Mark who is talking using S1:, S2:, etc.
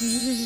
S1: Hum.